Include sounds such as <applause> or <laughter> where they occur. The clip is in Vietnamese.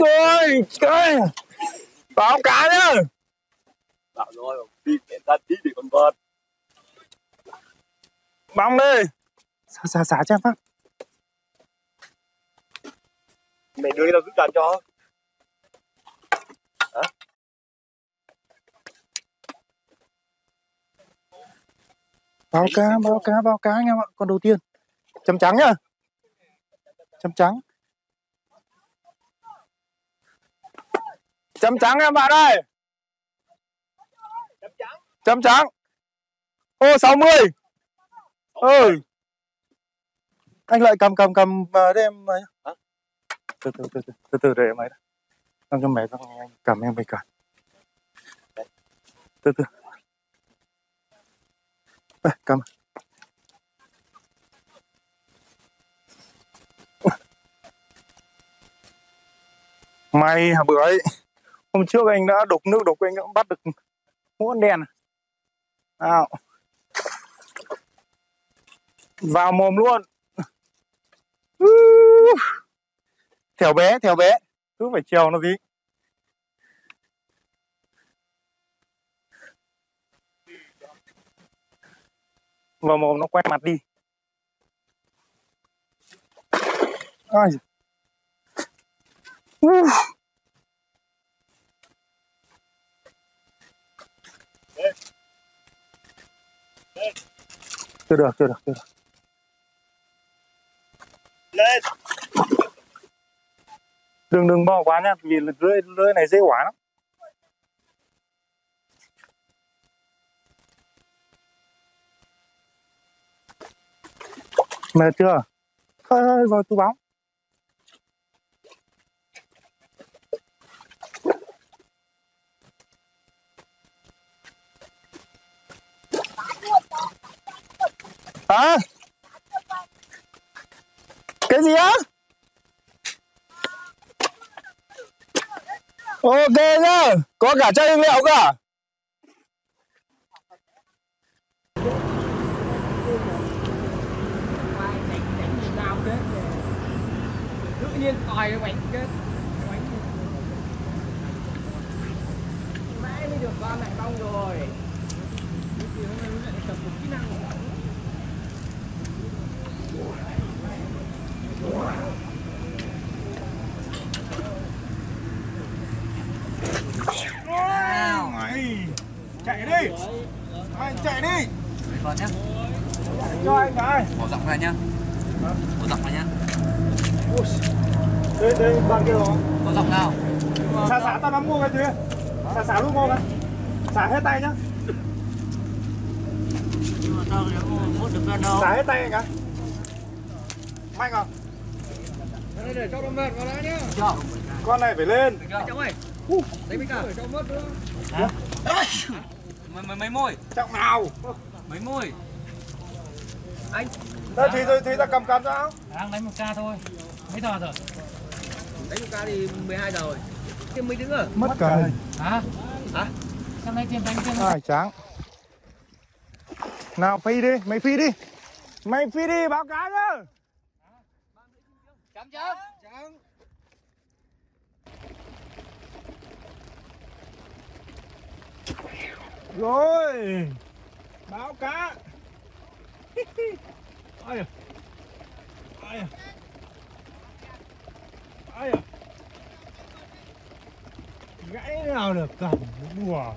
Ôi, trời. Báo cá nhá. Bảo rồi, đi để ta tí để con vợt. Bóng đi. Xả xả xả cho em phát. Mày đưa đi đâu cứ cần cho Báo cá, báo cá, báo cá anh em ạ. Con đầu tiên. Chấm trắng nhá. Chấm trắng. Chấm trắng em bạn ơi. Chấm trắng. Chấm trắng Ô 60 Ừ. Anh lại cầm cầm cầm vào đây em ấy. Hả? Từ từ từ từ từ từ để ấy Em cho mẹ con anh. Cầm em bị cầm Từ từ Ờ, Đây, cầm May hả bữa ấy? Hôm trước anh đã đục nước đục anh đã bắt được muỗng đen à? nào. Vào mồm luôn. Theo bé theo bé. Cứ phải trèo nó tí vào mồm nó quay mặt đi Ai. Uh. chưa được chưa được chưa được Lên đừng đừng bo quá nhá vì lưỡi lưỡi này dễ quá lắm mệt chưa? Hơi hơi vào tu bóng. Hả? Cái gì á? Ok nhá. Có cả chai hương liệu cả tự nhiên còi cái bánh cái bánh mãi mới được con lại bong rồi. Cái gì hôm nay mới lại tập một kỹ năng. Của chạy đi. Anh chạy đi. Mấy con nhá. Cho anh cái. Bỏ giọng ra nhá. Bỏ giọng ra nhá đây đây bạn kia rồi Có giọng nào? Xả xả tao nắm mua cái thứ xả xả luôn mua cái. Xả hết tay nhá. Xả hết tay anh cái mạnh không Đây, để cho con vợt vào đã nhá. Con này phải lên. Cháu ơi. Đấy mới cả cho mất nữa. Mấy, mấy, mấy môi. Trọng nào? Mấy môi. Anh. Đây thì thì, thì ta cầm cầm sao Đang đánh một ca thôi. Mấy giờ rồi? Đánh một ca thì 12 giờ rồi. Thêm mấy đứng à mất cả hình. Hả? Hả? Sao nay tiền đánh tiền ai trắng nào phi đi mày phi đi. Mày phi đi báo cáo nhá. Chấm chấm. Rồi báo cá <laughs> ai à? Ai à ai à. Gãy nào được cầm đùa.